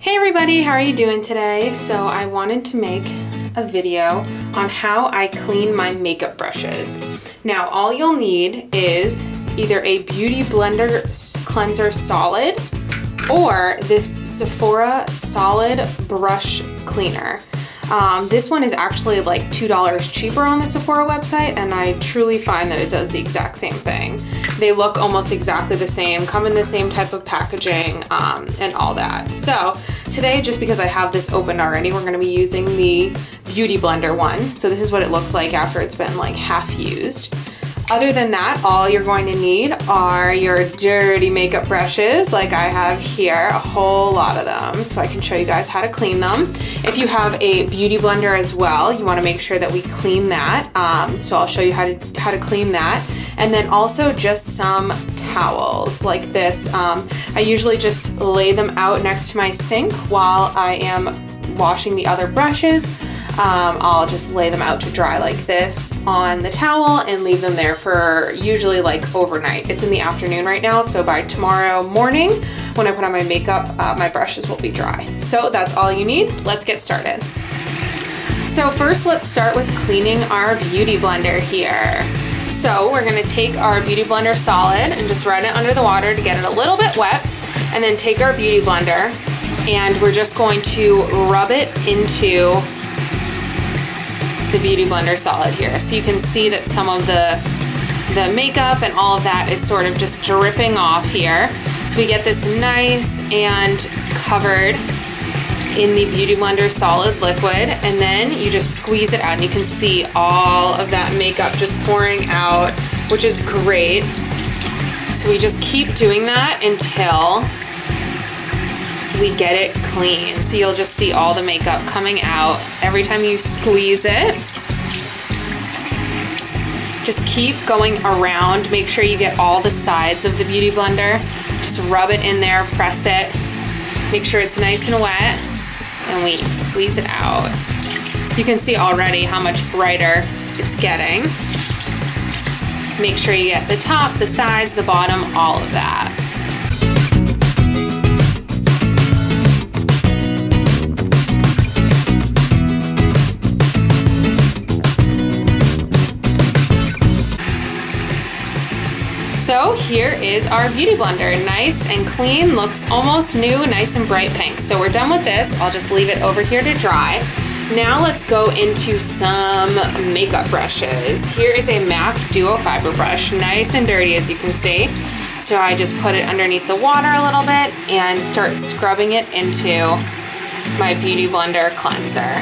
Hey everybody, how are you doing today? So I wanted to make a video on how I clean my makeup brushes. Now all you'll need is either a Beauty Blender Cleanser Solid or this Sephora Solid Brush Cleaner. Um, this one is actually like $2 cheaper on the Sephora website and I truly find that it does the exact same thing. They look almost exactly the same, come in the same type of packaging um, and all that. So today, just because I have this open already, we're gonna be using the Beauty Blender one. So this is what it looks like after it's been like half used. Other than that, all you're going to need are your dirty makeup brushes like I have here, a whole lot of them, so I can show you guys how to clean them. If you have a beauty blender as well, you wanna make sure that we clean that. Um, so I'll show you how to, how to clean that. And then also just some towels like this. Um, I usually just lay them out next to my sink while I am washing the other brushes. Um, I'll just lay them out to dry like this on the towel and leave them there for usually like overnight. It's in the afternoon right now, so by tomorrow morning, when I put on my makeup, uh, my brushes will be dry. So that's all you need. Let's get started. So first, let's start with cleaning our Beauty Blender here. So we're gonna take our Beauty Blender solid and just run it under the water to get it a little bit wet, and then take our Beauty Blender and we're just going to rub it into the Beauty Blender solid here. So you can see that some of the, the makeup and all of that is sort of just dripping off here. So we get this nice and covered in the Beauty Blender solid liquid and then you just squeeze it out and you can see all of that makeup just pouring out, which is great. So we just keep doing that until we get it clean. So you'll just see all the makeup coming out every time you squeeze it. Just keep going around. Make sure you get all the sides of the Beauty Blender. Just rub it in there, press it. Make sure it's nice and wet. And we squeeze it out. You can see already how much brighter it's getting. Make sure you get the top, the sides, the bottom, all of that. So here is our Beauty Blender. Nice and clean, looks almost new, nice and bright pink. So we're done with this. I'll just leave it over here to dry. Now let's go into some makeup brushes. Here is a MAC Duo Fiber Brush, nice and dirty as you can see. So I just put it underneath the water a little bit and start scrubbing it into my Beauty Blender cleanser.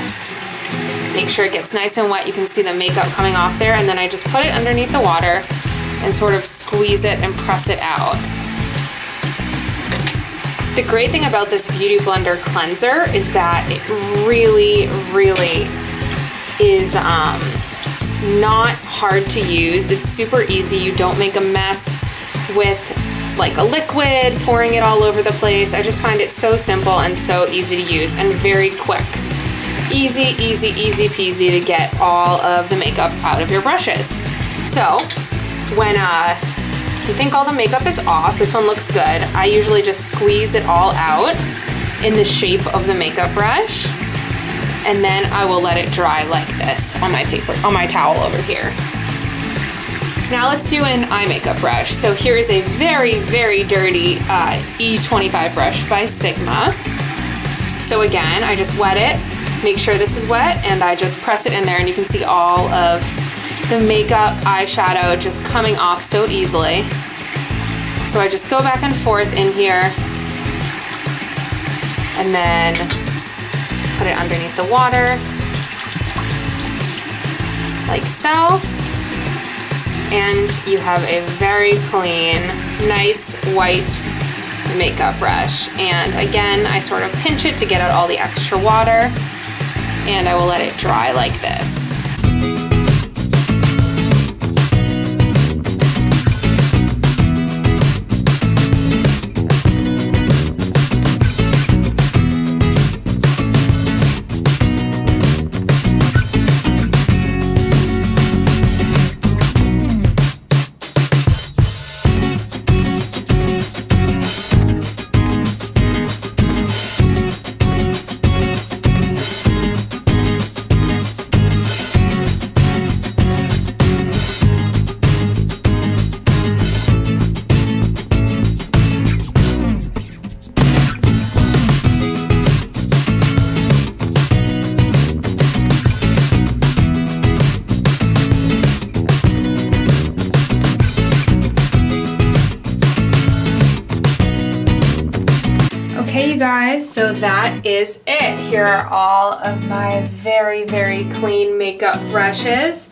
Make sure it gets nice and wet. You can see the makeup coming off there and then I just put it underneath the water and sort of squeeze it and press it out. The great thing about this Beauty Blender cleanser is that it really, really is um, not hard to use. It's super easy. You don't make a mess with like a liquid, pouring it all over the place. I just find it so simple and so easy to use and very quick. Easy, easy, easy peasy to get all of the makeup out of your brushes. So when uh, you think all the makeup is off, this one looks good, I usually just squeeze it all out in the shape of the makeup brush. And then I will let it dry like this on my paper, on my towel over here. Now let's do an eye makeup brush. So here is a very, very dirty uh, E25 brush by Sigma. So again, I just wet it, make sure this is wet, and I just press it in there and you can see all of the makeup eyeshadow just coming off so easily. So I just go back and forth in here and then put it underneath the water like so. And you have a very clean, nice white makeup brush. And again, I sort of pinch it to get out all the extra water and I will let it dry like this. You guys, so that is it. Here are all of my very, very clean makeup brushes.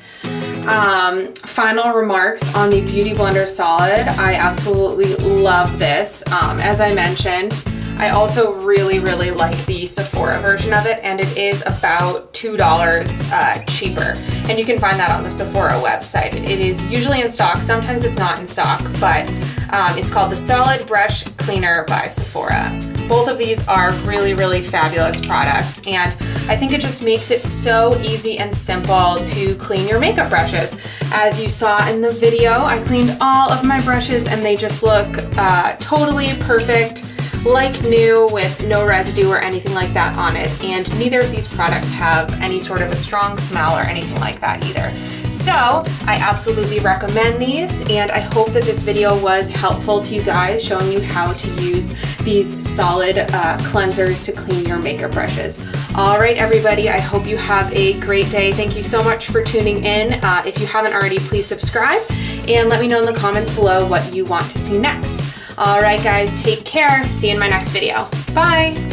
Um, final remarks on the Beauty Blender Solid. I absolutely love this. Um, as I mentioned, I also really, really like the Sephora version of it, and it is about $2 uh, cheaper. And you can find that on the Sephora website. It is usually in stock, sometimes it's not in stock, but um, it's called the Solid Brush Cleaner by Sephora. Both of these are really, really fabulous products, and I think it just makes it so easy and simple to clean your makeup brushes. As you saw in the video, I cleaned all of my brushes and they just look uh, totally perfect like new with no residue or anything like that on it. And neither of these products have any sort of a strong smell or anything like that either. So I absolutely recommend these and I hope that this video was helpful to you guys showing you how to use these solid uh, cleansers to clean your makeup brushes. All right, everybody, I hope you have a great day. Thank you so much for tuning in. Uh, if you haven't already, please subscribe and let me know in the comments below what you want to see next. All right, guys, take care. See you in my next video. Bye.